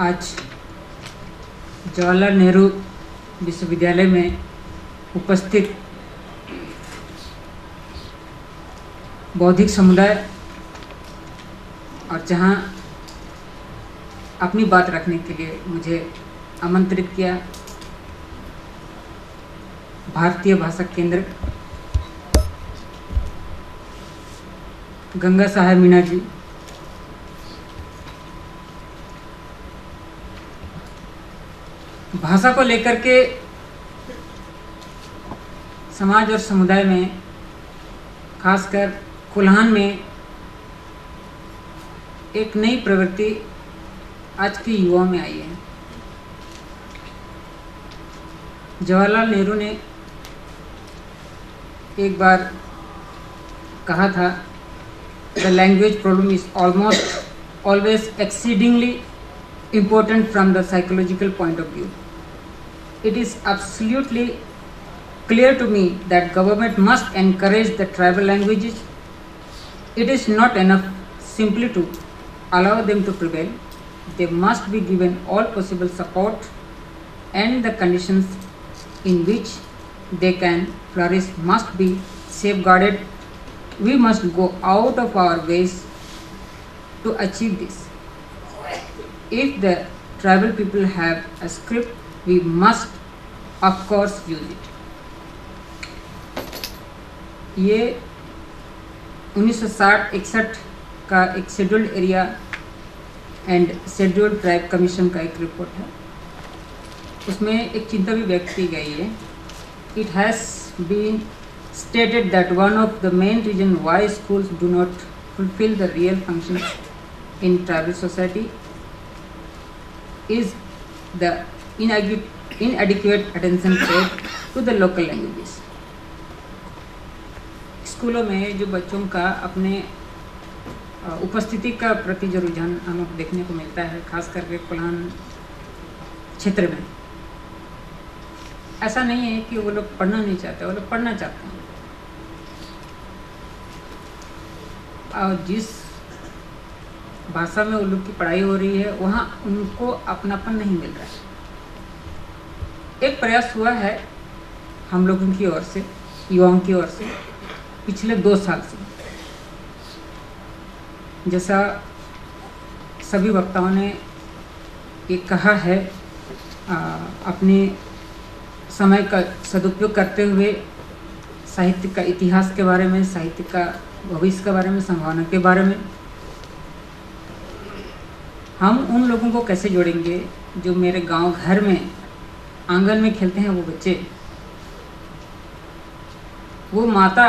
आज जवाहरलाल नेहरू विश्वविद्यालय में उपस्थित बौद्धिक समुदाय और जहाँ अपनी बात रखने के लिए मुझे आमंत्रित किया भारतीय भाषा केंद्र गंगा साहेब मीणा जी। भाषा को लेकर के समाज और समुदाय में, खासकर कुल्हान में, एक नई प्रवृत्ति आज के युवाओं में आई है जवाहरलाल नेहरू ने एक बार कहा था the language problem is almost always exceedingly important from the psychological point of view. It is absolutely clear to me that government must encourage the tribal languages. It is not enough simply to allow them to prevail. They must be given all possible support and the conditions in which they can flourish must be safeguarded. We must go out of our ways to achieve this. if the tribal people have a script, we must, of course, use it. ये 1960-61 का एक scheduled area and scheduled tribe commission का एक report है। उसमें एक चिंता भी व्यक्त की गई है। It has been stated that one of the main reason why schools do not fulfil the real function in tribal society is the inadequate, attention paid to the local languages. स्कूलों में जो बच्चों का अपने उपस्थिति का प्रति जो रुझान हमें देखने को मिलता है खास करके कोल्हान क्षेत्र में ऐसा नहीं है कि वो लोग पढ़ना नहीं चाहते वो लोग पढ़ना चाहते हैं और जिस भाषा में उन लोग की पढ़ाई हो रही है वहाँ उनको अपनापन नहीं मिल रहा है एक प्रयास हुआ है हम लोगों की ओर से युवाओं की ओर से पिछले दो साल से। जैसा सभी वक्ताओं ने ये कहा है आ, अपने समय का सदुपयोग करते हुए साहित्य का इतिहास के बारे में साहित्य का भविष्य के बारे में संभावना के बारे में हम उन लोगों को कैसे जोड़ेंगे जो मेरे गाँव घर में आँगन में खेलते हैं वो बच्चे। वो माता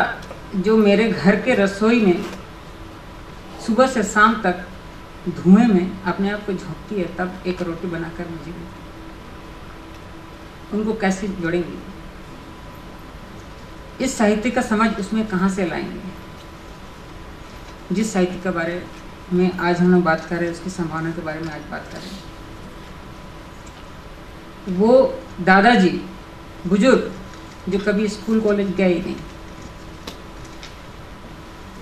जो मेरे घर के रसोई में सुबह से शाम तक धुएँ में अपने आप को झोंकती है, तब एक रोटी बनाकर मुझे देती उनको कैसे जोड़ेंगे? इस साहित्य का समझ उसमें कहाँ से लाएँगे? जिस साहित्य के बारे में आज हम लोग बात कर रहे हैं, उसकी संभावना के बारे में आज बात कर रहे हैं। वो दादाजी बुज़ुर्ग जो कभी स्कूल कॉलेज गए ही नहीं।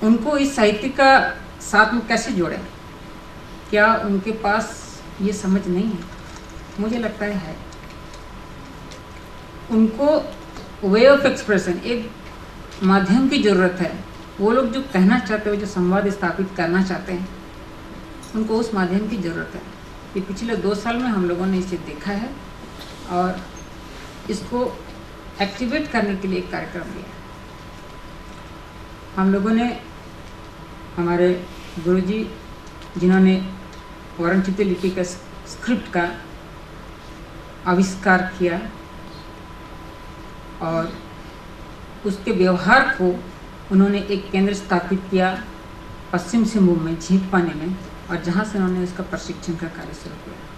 उनको इस साहित्य का साथ में कैसे जोड़े? क्या उनके पास ये समझ नहीं है? मुझे लगता है, है। उनको वे ऑफ़ एक्सप्रेशन एक माध्यम की ज़रूरत है। वो लोग जो कहना चाहते हैं जो संवाद स्थापित करना चाहते हैं उनको उस माध्यम की ज़रूरत है। कि पिछले दो साल में हम लोगों ने इसे देखा है। और इसको एक्टिवेट करने के लिए एक कार्यक्रम लिया हम लोगों ने, हमारे गुरुजी जिन्होंने वारंचित लिपि का स्क्रिप्ट का आविष्कार किया और उसके व्यवहार को उन्होंने एक केंद्र स्थापित किया पश्चिम सिंहभूम में झीप पाने में, और जहाँ से उन्होंने उसका प्रशिक्षण का कार्य शुरू किया।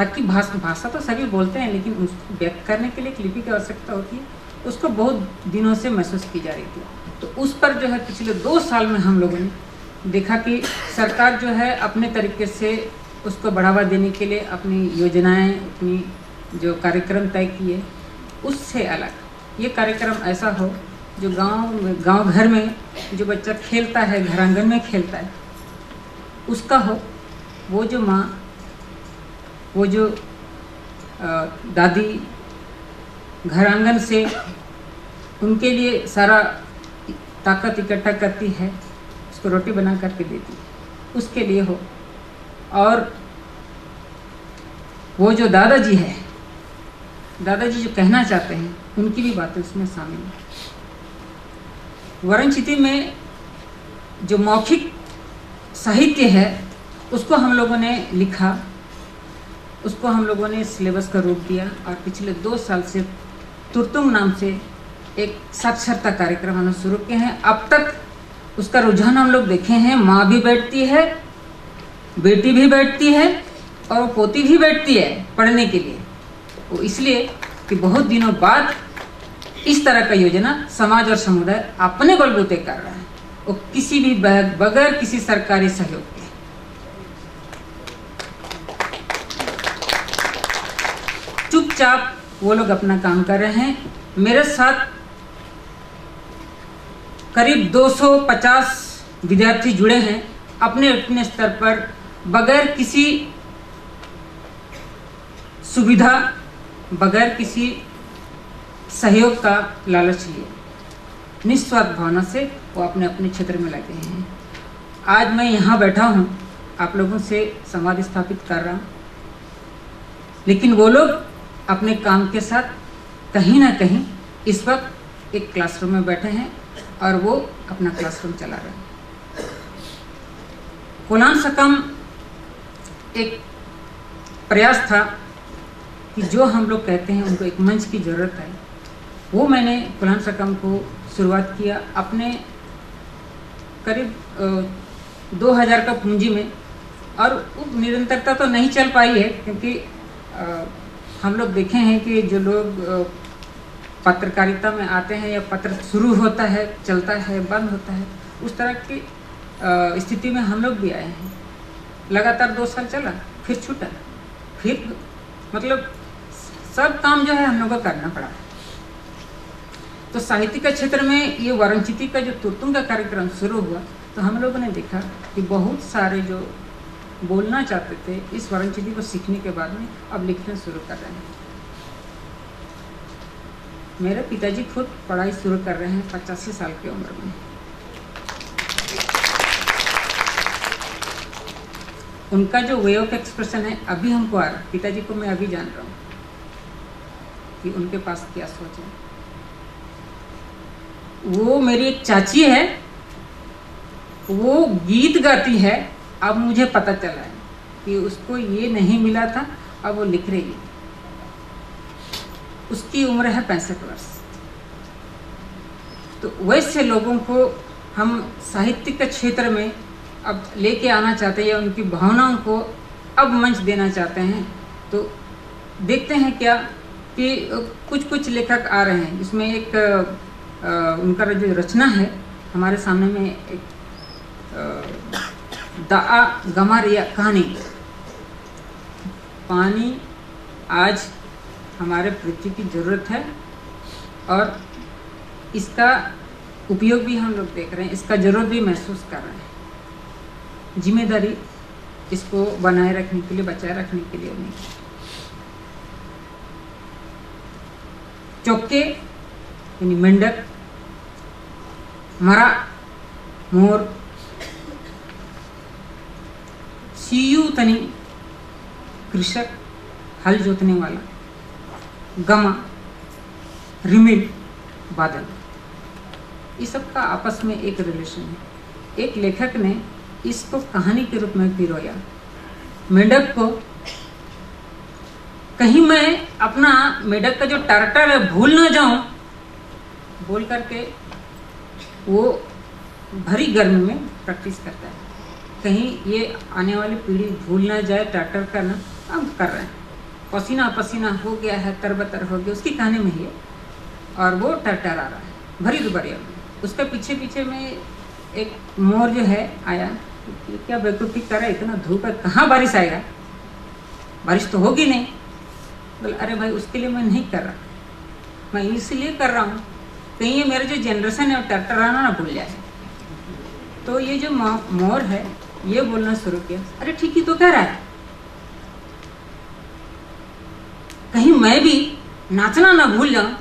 ताकि भाषा भाषा तो सभी बोलते हैं, लेकिन उसको व्यक्त करने के लिए एक लिपि की आवश्यकता होती है। उसको बहुत दिनों से महसूस की जा रही थी। तो उस पर जो है पिछले दो साल में हम लोगों ने देखा कि सरकार जो है अपने तरीके से उसको बढ़ावा देने के लिए अपनी योजनाएँ, अपनी जो कार्यक्रम तय किए, उससे अलग। ये कार्यक्रम ऐसा हो, जो गाँव गाँव घर में जो बच्चा खेलता है घर आँगन में खेलता है, उसका हो, वो जो माँ वो जो दादी घर आँगन से उनके लिए सारा ताकत इकट्ठा करती है, उसको रोटी बना करके देती है, उसके लिए हो। और वो जो दादाजी है, दादाजी जो कहना चाहते हैं, उनकी भी बातें उसमें शामिल है। वरणचिति में जो मौखिक साहित्य है, उसको हम लोगों ने लिखा। उसको हम लोगों ने सिलेबस का रूप दिया और पिछले दो साल से तुरतुंग नाम से एक साक्षरता कार्यक्रम हमने शुरू किए हैं। अब तक उसका रुझान हम लोग देखे हैं। माँ भी बैठती है, बेटी भी बैठती है और पोती भी बैठती है पढ़ने के लिए। वो इसलिए कि बहुत दिनों बाद इस तरह का योजना समाज और समुदाय अपने बलबूते कर रहा है। वो किसी भी बगैर किसी सरकारी सहयोग के। चुपचाप वो लोग अपना काम कर रहे हैं। मेरे साथ करीब 250 विद्यार्थी जुड़े हैं। अपने अपने स्तर पर बगैर किसी सुविधा, बगैर किसी सहयोग का लालच लिए। निस्वार्थ भावना से वो अपने अपने क्षेत्र में लगे हैं। आज मैं यहाँ बैठा हूँ। आप लोगों से संवाद स्थापित कर रहा हूँ। लेकिन वो लोग अपने काम के साथ कहीं ना कहीं इस वक्त एक क्लासरूम में बैठे हैं और वो अपना क्लासरूम चला रहे हैं। कुलान सकम एक प्रयास था कि जो हम लोग कहते हैं, उनको एक मंच की ज़रूरत है। वो मैंने कुलान सकम को शुरुआत किया अपने करीब दो हज़ार का पूंजी में। और निरंतरता तो नहीं चल पाई है, क्योंकि हम लोग देखे हैं कि जो लोग पत्रकारिता में आते हैं या पत्र शुरू होता है, चलता है, बंद होता है, उस तरह की स्थिति में हम लोग भी आए हैं। लगातार दो साल चला, फिर छूटा। फिर मतलब सब काम जो है हम लोग को करना पड़ा। तो साहित्य के क्षेत्र में ये वरणचिति का जो तुरतुम का कार्यक्रम शुरू हुआ तो हम लोगों ने देखा कि बहुत सारे जो बोलना चाहते थे, इस वरणचिति को सीखने के बाद में अब लिखना शुरू कर रहे हैं। मेरे पिताजी खुद पढ़ाई शुरू कर रहे हैं, पचासी साल की उम्र में। उनका जो वे ऑफ़ एक्सप्रेशन है, अभी हमको आ रहा पिताजी को मैं अभी जान रहा हूँ कि उनके पास क्या सोच है। वो मेरी एक चाची है, वो गीत गाती है अब मुझे पता चला है कि उसको ये नहीं मिला था अब वो लिख रही है। उसकी उम्र है पैंसठ वर्ष। तो वैसे लोगों को हम साहित्य के क्षेत्र में अब लेके आना चाहते हैं या उनकी भावनाओं को अब मंच देना चाहते हैं तो देखते हैं क्या कि कुछ कुछ लेखक आ रहे हैं इसमें एक आ, उनका जो रचना है हमारे सामने में एक दा गमारिया कहानी। पानी आज हमारे पृथ्वी की ज़रूरत है और इसका उपयोग भी हम लोग देख रहे हैं, इसका ज़रूरत भी महसूस कर रहे हैं। ज़िम्मेदारी इसको बनाए रखने के लिए, बचाए रखने के लिए नहीं। चौके, यानी मेंढक मरा मोर सीयू कृषक, हल जोतने वाला, गमा, रिमिल, बादल। ये सब का आपस में एक रिलेशन है। एक लेखक ने इसको कहानी के रूप में पिरोया मेढक को कहीं मैं अपना मेढक का जो टार्टर है, भूल ना जाऊँ, बोल करके वो भरी गर्मी में प्रैक्टिस करता है। कहीं ये आने वाली पीढ़ी भूल ना जाए ट्रैक्टर का ना, अब कर रहे हैं। पसीना पसीना हो गया है तरबतर हो गया, उसकी कहानी में ही है। और वो टरटर आ रहा है, भरी दुबरिया में। उसके पीछे पीछे में एक मोर जो है, आया। क्या बेवकूफ़ी कर रहा है, इतना धूप है, कहाँ बारिश आएगा? बारिश तो होगी नहीं। बोले, अरे भाई, उसके लिए मैं नहीं कर रहा। मैं इसलिए कर रहा हूँ, कहीं ये मेरा जो जनरेशन है, वो ट्रैक्टर आना ना भूल जाए। तो ये जो मोर है ये बोलना शुरू किया। अरे ठीक ही तो कह रहा है। कहीं मैं भी नाचना ना भूल जाऊँ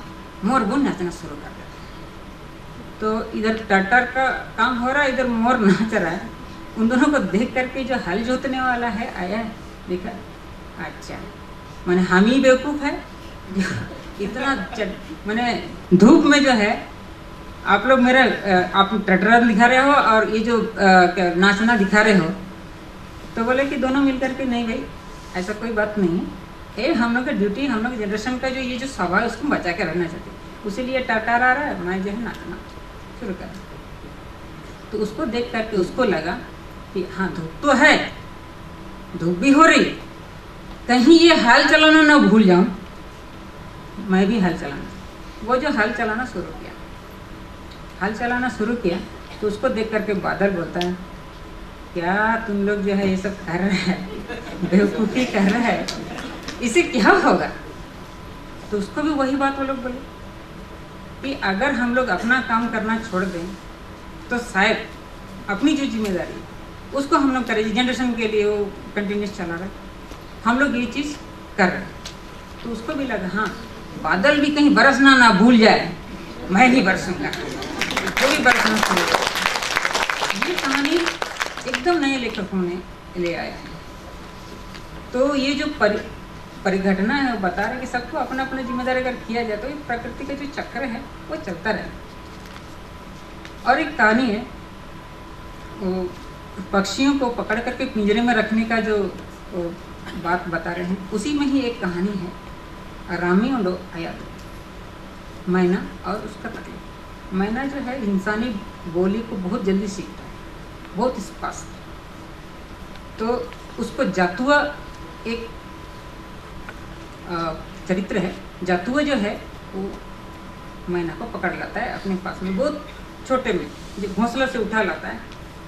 मोर वो नाचना शुरू कर देता तो इधर टटर का काम हो रहा है, इधर मोर नाच रहा है। उन दोनों को देख करके जो हल जोतने वाला है, आया है देखा अच्छा। मैंने हम ही बेवकूफ़ है। इतना मैंने धूप में जो है आप लोग मेरा आप टटरा दिखा रहे हो और ये जो नाचना दिखा रहे हो। तो बोले कि दोनों मिलकर के नहीं भाई, ऐसा कोई बात नहीं है। ये हम लोग का ड्यूटी हम लोग जनरेशन का जो ये जो स्वभाव है, उसको बचा के रहना चाहते उसी लिए टाटार आ रहा है मैं जो है नाचना शुरू कर तो उसको देख करके उसको लगा कि हाँ धूप तो है, धूप भी हो रही कहीं ये हाल चलाना ना भूल जाऊँ। मैं भी हल चलाना। वो जो हल चलाना शुरू किया। हल चलाना शुरू किया तो उसको देख करके बादल बोलता है, क्या तुम लोग जो है ये सब कर रहे हैं? बेवकूफ़ी कर रहे हैं? इसे क्या होगा? तो उसको भी वही बात वो लोग बोले कि अगर हम लोग अपना काम करना छोड़ दें तो शायद अपनी जो ज़िम्मेदारी उसको हम लोग करें। जनरेशन के लिए वो कंटिन्यूस चला रहे हम लोग ये चीज़ कर रहे हैं। तो उसको भी लगा हाँ बादल भी कहीं बरसना ना भूल जाए। मैं नहीं बरसूँगा। भी बरसना शुरू ये कहानी एकदम नए लेखकों ने ले आया है। तो ये जो परि, परिघटना है, वो बता रहे हैं कि सबको अपना अपना ज़िम्मेदारी अगर किया जाए तो ये प्रकृति का जो चक्र है, वो चलता रहे। और एक कहानी है, वो पक्षियों को पकड़ करके पिंजरे में रखने का जो बात बता रहे हैं, उसी में ही एक कहानी है, रामी और आया मैना और उसका तकलीफ़ मैना जो है इंसानी बोली को बहुत जल्दी सीखता है बहुत स्पष्ट तो उसको जातुआ एक चरित्र है। जातुआ जो है, वो मैना को पकड़ लाता है अपने पास में, बहुत छोटे में, जो घोंसला से उठा लाता है।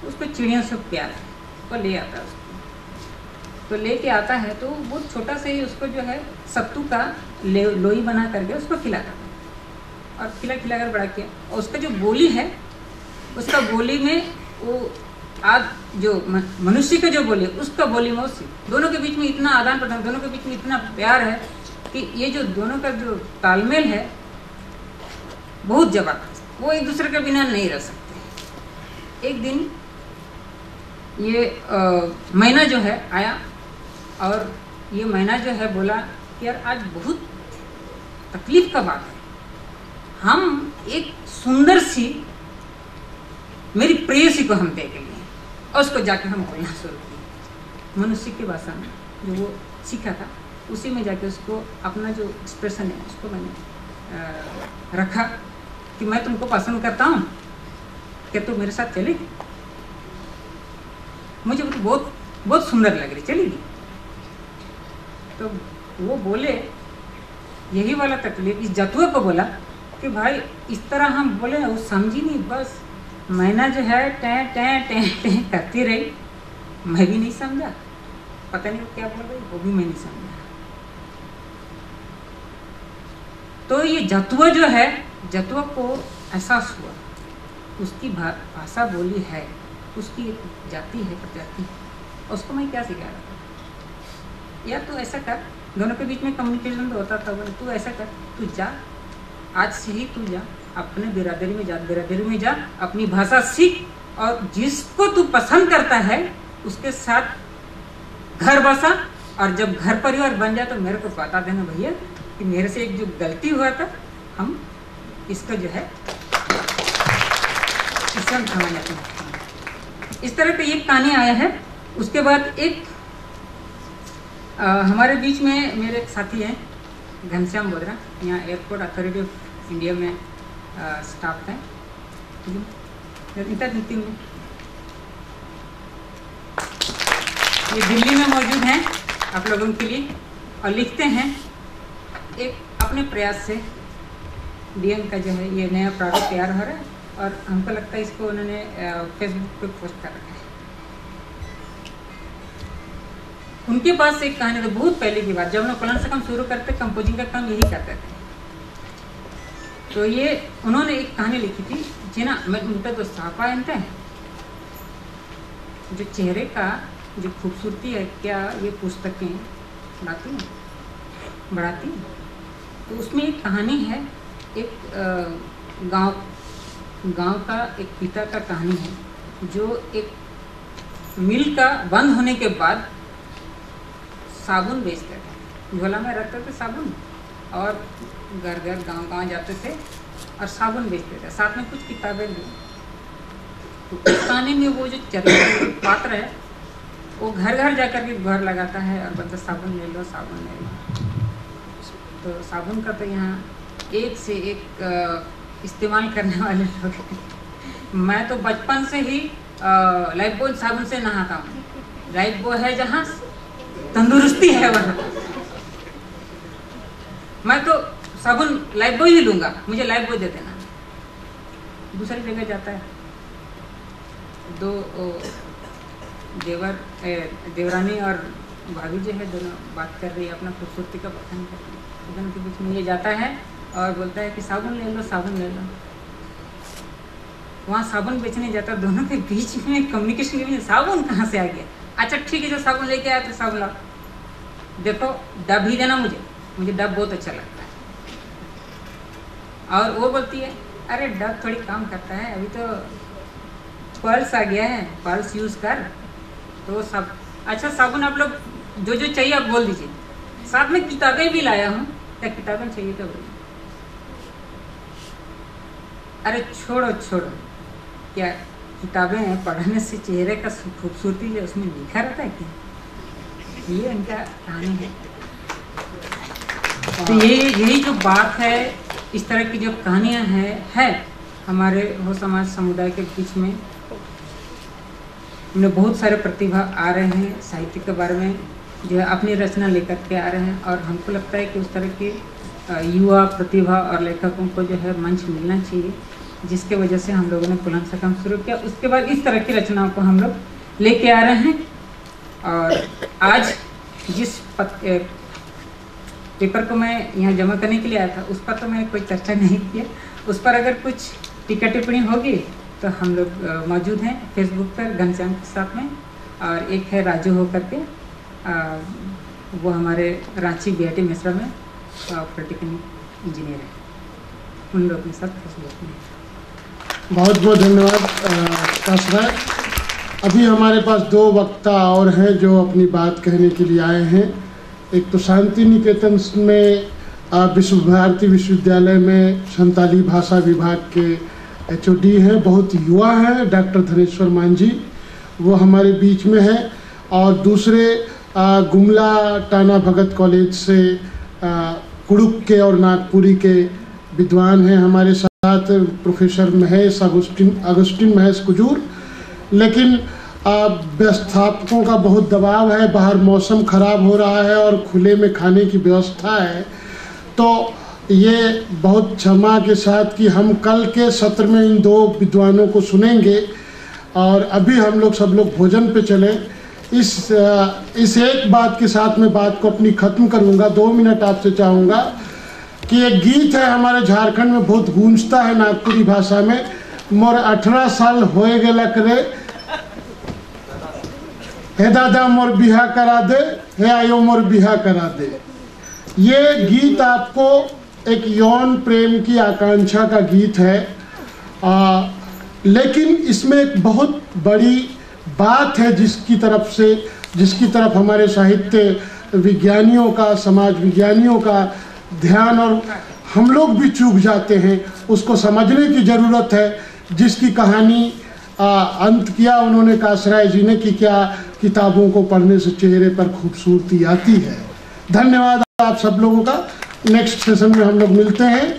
उसको चिड़ियों से प्यार है वो ले आता है उसको। तो लेके आता है तो वो छोटा से ही उसको जो है, सत्तू का लोई बना करके उसको खिलाता था और खिला खिला कर बड़ा किया। और उसका जो बोली है, उसका बोली में वो आज जो मनुष्य का जो बोली उसका बोली में उससे दोनों के बीच में इतना आदान प्रदान, दोनों के बीच में इतना प्यार है कि ये जो दोनों का जो तालमेल है, बहुत ज़बरदस्त। वो एक दूसरे के बिना नहीं रह सकते। एक दिन ये महीना जो है आया और ये महीना जो है बोला कि यार आज बहुत तकलीफ़ का बात है। हम एक सुंदर सी मेरी प्रेयसी को हम देख लिए और उसको जाके हम बोलना शुरू किए। मनुष्य की भाषा में जो वो सीखा था उसी में जाके उसको अपना जो एक्सप्रेशन है उसको मैंने आ, रखा कि मैं तुमको पसंद करता हूँ। क्या तू मेरे साथ चलेगी? मुझे बहुत बहुत सुंदर लग रही चलेगी? तो वो बोले यही वाला तकलीफ़ इस जतुए को बोला कि भाई, इस तरह हम बोले वो समझी नहीं, बस मैना जो है, टें टें टें टें, करती रही। मैं भी नहीं समझा। पता नहीं वो क्या बोल रही, वो भी मैं नहीं समझा। तो ये जतुआ जो है जतुआ को एहसास हुआ। उसकी भाषा बोली है, उसकी एक जाति है, प्रजाति। उसको मैं क्या सिखा रहा था? या तू ऐसा कर, दोनों के बीच में कम्युनिकेशन तो होता था, बोले, तू ऐसा कर, तू जा आज से ही तू जा अपने बिरादरी में जा बिरादरी में जा अपनी भाषा सीख और जिसको तू पसंद करता है उसके साथ घर बसा। और जब घर परिवार बन जाए तो मेरे को बता देना भैया कि मेरे से एक जो गलती हुआ था हम इसका जो है इस तरह का एक कहानी आया है। उसके बाद एक आ, हमारे बीच में मेरे एक साथी हैं। घनश्याम बोधरा यहाँ एयरपोर्ट अथॉरिटी ऑफ़ इंडिया में स्टाफ हैं। नितिन में। ये दिल्ली में मौजूद हैं आप लोगों के लिए। और लिखते हैं एक अपने प्रयास से डीएम का जो है ये नया प्रोडक्ट तैयार हो रहा है। और हमको लगता है इसको उन्होंने फेसबुक पे पोस्ट कर रखा है। उनके पास एक कहानी तो बहुत पहले की बात, जब हम लोग से काम शुरू करते कंपोजिंग का काम यही करते थे। तो ये उन्होंने एक कहानी लिखी थी जिना मैं, उनका तो साफा है, जो चेहरे का जो खूबसूरती है, क्या ये पुस्तकें लाती हैं? बढ़ाती है? तो उसमें एक कहानी है, एक गाँव गाँव का एक पिता का कहानी है, जो एक मिल का बंद होने के बाद साबुन बेचते थे। झोला में रखते थे साबुन और घर घर गाँव गाँव जाते थे और साबुन बेचते थे। साथ में कुछ किताबें भी। तो में वो जो चरित्र पात्र है, वो घर घर जाकर के घर लगाता है और बोलता साबुन ले लो, साबुन ले लो। तो साबुन का तो यहाँ एक से एक इस्तेमाल करने वाले लोग मैं तो बचपन से ही लाइफ बॉय साबुन से नहाता हूँ। लाइफ बॉय है जहाँ तंदुरुस्ती है वहाँ। मैं तो साबुन लाइफ बॉय ही लूँगा। मुझे लाइफ बॉय दे देना। दूसरी जगह जाता है। दो देवर देवरानी और भाभी जो है, दोनों बात कर रही है, अपना खूबसूरती का बखान कर रही है। दोनों के बीच में ये जाता है और बोलता है कि साबुन ले लो, साबुन ले लो। वहाँ साबुन बेचने जाता, दोनों के बीच में कम्युनिकेशन के बीच साबुन कहाँ से आ गया? अच्छा ठीक है, जो साबुन लेके आया तो साबुन लाओ। देखो डब ही देना मुझे। मुझे डब बहुत अच्छा लगता है। और वो बोलती है, अरे डब थोड़ी काम करता है। अभी तो पर्स आ गया है। पर्स यूज़ कर। तो सब अच्छा साबुन आप लोग जो जो चाहिए आप बोल दीजिए। साथ में किताबें भी लाया हूँ। क्या किताबें चाहिए तो बोलिए। अरे, छोड़ो छोड़ो। क्या किताबें हैं पढ़ने से चेहरे का खूबसूरती जो उसमें लिखा रहता है क्या? ये इनका कहानी है। तो ये यही जो बात है इस तरह की जो कहानियाँ हैं है हमारे हो समाज समुदाय के बीच में। उन्हें बहुत सारे प्रतिभा आ रहे हैं साहित्य के बारे में जो है अपनी रचना लेकर के आ रहे हैं और हमको लगता है कि उस तरह के युवा प्रतिभा और लेखकों को जो है मंच मिलना चाहिए। जिसके वजह से हम लोगों ने पुलन से काम शुरू किया। उसके बाद इस तरह की रचनाओं को हम लोग लेके आ रहे हैं। और आज जिस पेपर को मैं यहाँ जमा करने के लिए आया था, उस पर तो मैंने कोई चर्चा नहीं किया। उस पर अगर कुछ टीका टिप्पणी होगी तो हम लोग मौजूद हैं फेसबुक पर, घनश्याम के साथ में। और एक है राजू होकर के वो हमारे रांची बी मिश्रा में पॉलिटिकल इंजीनियर है। उन लोगों के साथ फेसबुक में। बहुत बहुत धन्यवाद कासरा अभी हमारे पास दो वक्ता और हैं जो अपनी बात कहने के लिए आए हैं। एक तो शांति निकेतन में विश्व भारती विश्वविद्यालय में संताली भाषा विभाग के एचओडी हैं। बहुत युवा हैं, डॉक्टर धनेश्वर मांझी। वो हमारे बीच में हैं। और दूसरे गुमला टाना भगत कॉलेज से कुड़ुक के और नागपुरी के विद्वान हैं हमारे साथ। साथ professor Mahesh, Augustine Augustine Mahesh Kujur. लेकिन व्यवस्थापकों का बहुत दबाव है, बाहर मौसम खराब हो रहा है और खुले में खाने की व्यवस्था है। तो ये बहुत क्षमा के साथ कि हम कल के सत्र में इन दो विद्वानों को सुनेंगे और अभी हम लोग सब लोग भोजन पे चले। इस इस एक बात के साथ मैं बात को अपनी ख़त्म करूँगा। दो मिनट आपसे चाहूँगा। कि एक गीत है हमारे झारखंड में बहुत गूंजता है नागपुरी भाषा में। मोर अठारह साल हो गया करे हे दादा मोर बिहा करा दे हे आयो मोर बिहा करा दे। ये गीत आपको एक यौन प्रेम की आकांक्षा का गीत है। आ, लेकिन इसमें एक बहुत बड़ी बात है जिसकी तरफ़ से जिसकी तरफ़ हमारे साहित्य विज्ञानियों का समाज विज्ञानियों का ध्यान और हम लोग भी चूक जाते हैं। उसको समझने की ज़रूरत है। जिसकी कहानी आ, अंत किया उन्होंने कासराय जी ने कि क्या किताबों को पढ़ने से चेहरे पर खूबसूरती आती है। धन्यवाद आप सब लोगों का। नेक्स्ट सेशन में हम लोग मिलते हैं।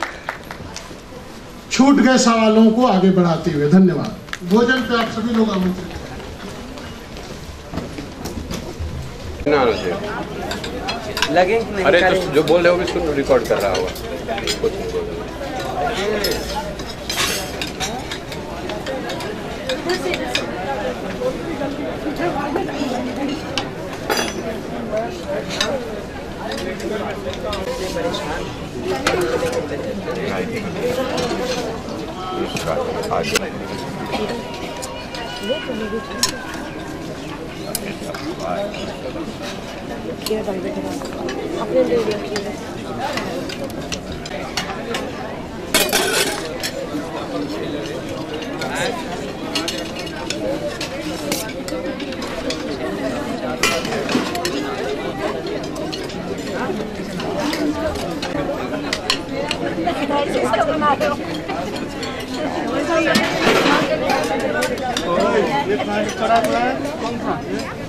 छूट गए सवालों को आगे बढ़ाते हुए। धन्यवाद। भोजन पे आप सभी लोग आमंत्रित लगे? अरे तो जो बोल रहे हो इसको रिकॉर्ड कर रहा होगा। कुछ नहीं बोल 기회가 이렇게 앞에들이 이렇게 Thank you.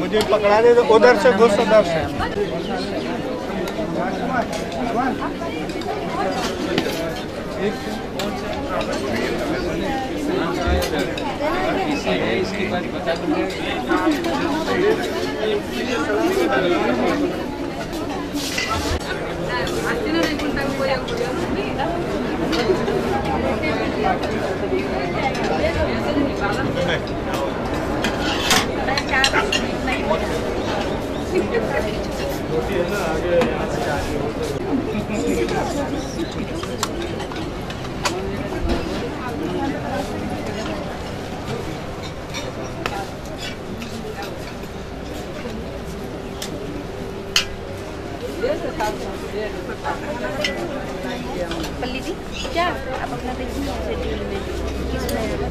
मुझे पकड़ा दे तो उधर से घुस उधर से। पल्ली जी क्या आप अपना देखिए शेड्यूल में किसमें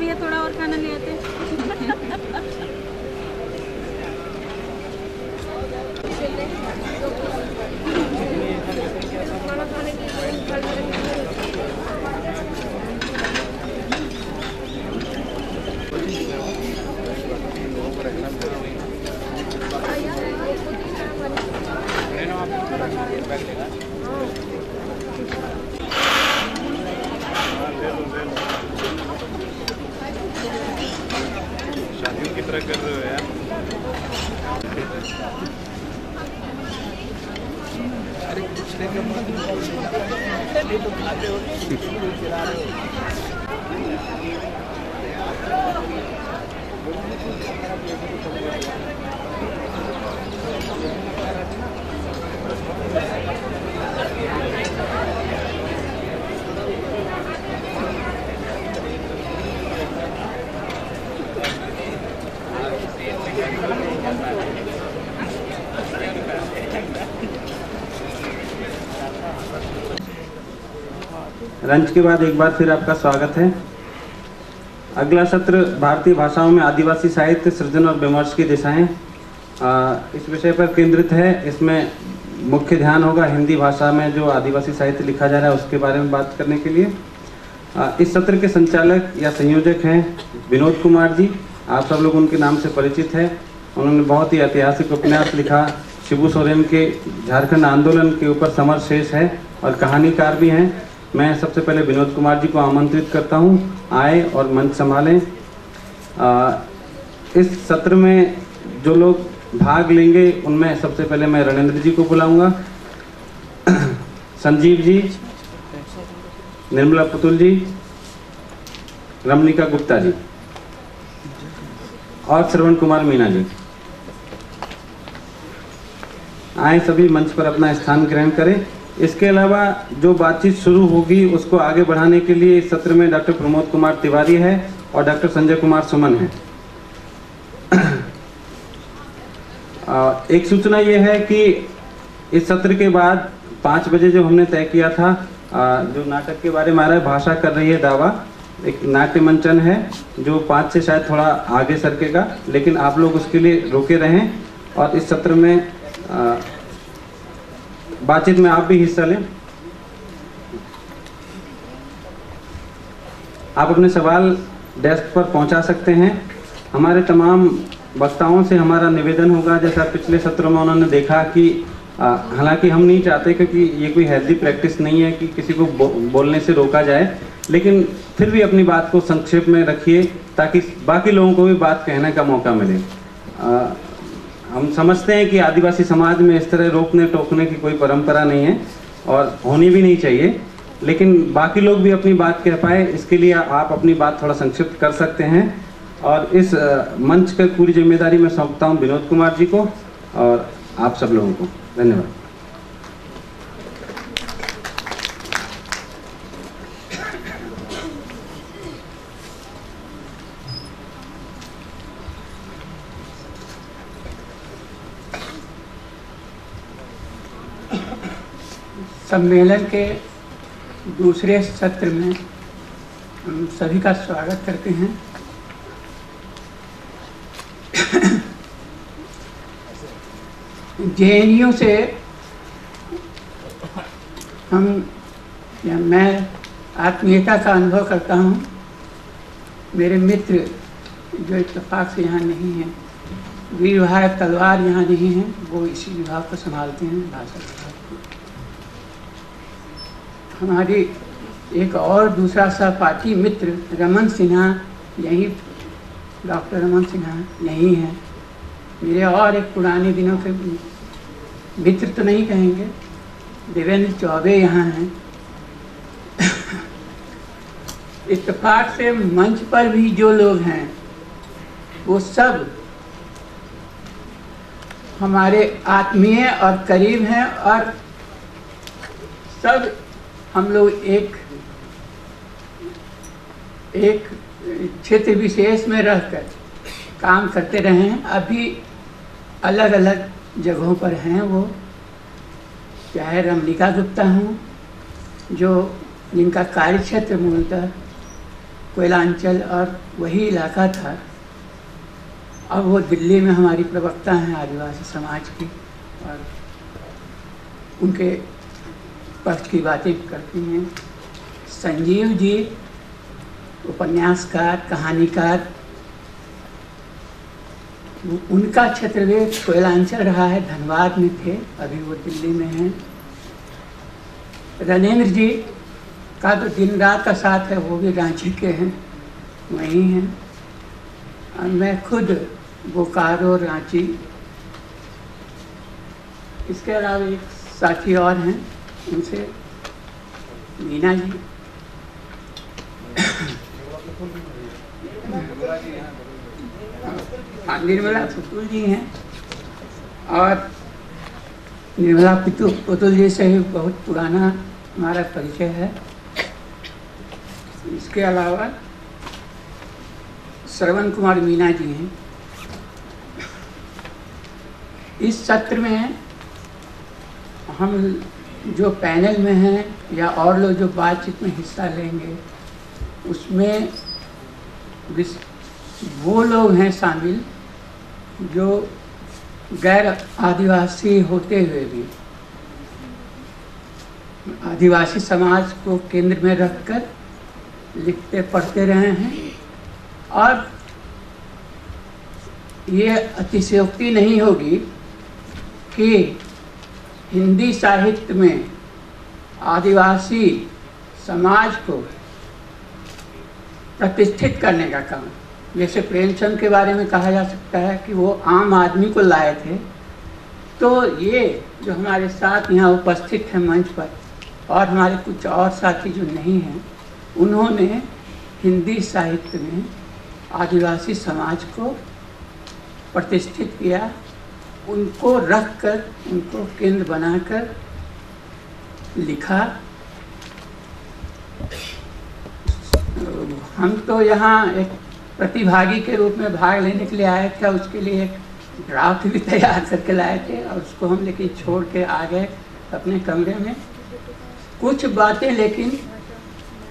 भैया थोड़ा और खाना ले आते शादियों की तरह कर रहे हो यार लंच के बाद एक बार फिर आपका स्वागत है। अगला सत्र भारतीय भाषाओं में आदिवासी साहित्य, सृजन और विमर्श की दिशाएँ। इस विषय पर केंद्रित है। इसमें मुख्य ध्यान होगा हिंदी भाषा में जो आदिवासी साहित्य लिखा जा रहा है उसके बारे में बात करने के लिए। इस सत्र के संचालक या संयोजक हैं विनोद कुमार जी। आप सब लोग उनके नाम से परिचित हैं। उन्होंने बहुत ही ऐतिहासिक उपन्यास लिखा। शिबू सोरेन के झारखंड आंदोलन के ऊपर समर शेष है और कहानीकार भी हैं। मैं सबसे पहले विनोद कुमार जी को आमंत्रित करता हूँ। आए और मंच संभालें। इस सत्र में जो लोग भाग लेंगे, उनमें सबसे पहले मैं रणेंद्र जी को बुलाऊँगा। संजीव जी, निर्मला पुतुल जी रमनिका गुप्ता जी और श्रवण कुमार मीना जी। आए सभी मंच पर अपना स्थान ग्रहण करें। इसके अलावा जो बातचीत शुरू होगी उसको आगे बढ़ाने के लिए इस सत्र में डॉक्टर प्रमोद कुमार तिवारी है और डॉक्टर संजय कुमार सुमन है। एक सूचना यह है कि इस सत्र के बाद पाँच बजे जो हमने तय किया था जो नाटक के बारे में आ रहा है भाषा कर रही है दावा एक नाट्य मंचन है जो पाँच से शायद थोड़ा आगे सरकेगा लेकिन आप लोग उसके लिए रुके रहें और इस सत्र में आ, बातचीत में आप भी हिस्सा लें। आप अपने सवाल डेस्क पर पहुँचा सकते हैं। हमारे तमाम वक्ताओं से हमारा निवेदन होगा जैसा पिछले सत्रों में उन्होंने देखा कि हालाँकि हम नहीं चाहते क्योंकि ये कोई हेल्दी प्रैक्टिस नहीं है कि किसी को बो, बोलने से रोका जाए लेकिन फिर भी अपनी बात को संक्षेप में रखिए ताकि बाकी लोगों को भी बात कहने का मौका मिले। आ, हम समझते हैं कि आदिवासी समाज में इस तरह रोकने टोकने की कोई परंपरा नहीं है और होनी भी नहीं चाहिए, लेकिन बाकी लोग भी अपनी बात कह पाए, इसके लिए आप अपनी बात थोड़ा संक्षिप्त कर सकते हैं। और इस मंच की पूरी ज़िम्मेदारी मैं सौंपता हूँ विनोद कुमार जी को और आप सब लोगों को। धन्यवाद। सम्मेलन के दूसरे सत्र में हम सभी का स्वागत करते हैं। जे से हम, या मैं आत्मीयता का अनुभव करता हूँ। मेरे मित्र जो इतफाक़ से यहाँ नहीं हैं वीर विभाग तलवार यहाँ नहीं हैं, वो इसी विभाग को संभालते हैं, भाषा विभाग को। हमारी एक और दूसरा सहपाठी मित्र रमन सिन्हा, यहीं डॉक्टर रमन सिन्हा यहीं हैं। मेरे और एक पुराने दिनों के मित्र तो नहीं कहेंगे, देवेंद्र चौबे यहाँ हैं। इतफाक से मंच पर भी जो लोग हैं, वो सब हमारे आत्मीय और करीब हैं और सब हम लोग एक एक क्षेत्र विशेष में रहकर काम करते रहे हैं। अभी अलग अलग जगहों पर हैं वो। चाहे रमलिका गुप्ता हूँ, जो जिनका कार्य क्षेत्र मूलतः कोयलांचल और वही इलाका था अब वो दिल्ली में हमारी प्रवक्ता हैं, आदिवासी समाज की, और उनके पक्ष की बातें करती हैं। संजीव जी, उपन्यासकार, कहानीकार उनका क्षेत्र वे कोयलांचल रहा है, धनबाद में थे, अभी वो दिल्ली में हैं। रणेंद्र जी का तो दिन रात का साथ है, वो भी रांची के हैं, वहीं हैं। और मैं खुद बोकारो, रांची। इसके अलावा एक साथी और हैं। उनसे मीना जी निर्मला पुतुल जी हैं और निर्मला पुतुल पुतुल जी से ही बहुत पुराना हमारा परिचय है इसके अलावा श्रवण कुमार मीना जी हैं इस सत्र में हम जो पैनल में हैं या और लोग जो बातचीत में हिस्सा लेंगे, उसमें वो लोग हैं शामिल जो गैर आदिवासी होते हुए भी, आदिवासी समाज को केंद्र में रखकर लिखते पढ़ते रहे हैं और ये अतिशयोक्ति नहीं होगी कि हिंदी साहित्य में आदिवासी समाज को प्रतिष्ठित करने का काम। जैसे प्रेमचंद के बारे में कहा जा सकता है कि वो आम आदमी को लाए थे। तो ये जो हमारे साथ यहाँ उपस्थित हैं मंच पर, और हमारे कुछ और साथी जो नहीं हैं, उन्होंने हिंदी साहित्य में आदिवासी समाज को प्रतिष्ठित किया। उनको रख कर उनको केंद्र बनाकर लिखा। हम तो यहाँ एक प्रतिभागी के रूप में भाग लेने के लिए आए थे, उसके लिए एक ड्राफ्ट भी तैयार करके लाए थे और उसको हम लेकिन छोड़ के आ गए अपने कमरे में। कुछ बातें लेकिन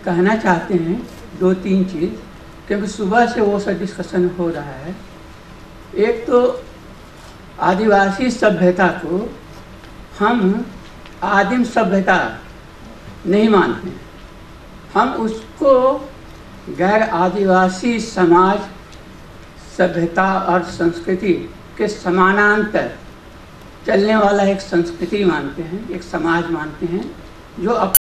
कहना चाहते हैं, दो तीन चीज़, क्योंकि सुबह से वो सब डिस्कशन हो रहा है। एक तो आदिवासी सभ्यता को हम आदिम सभ्यता नहीं मानते। हम उसको गैर आदिवासी समाज, सभ्यता और संस्कृति के समानांतर चलने वाला एक संस्कृति मानते हैं, एक समाज मानते हैं, जो अप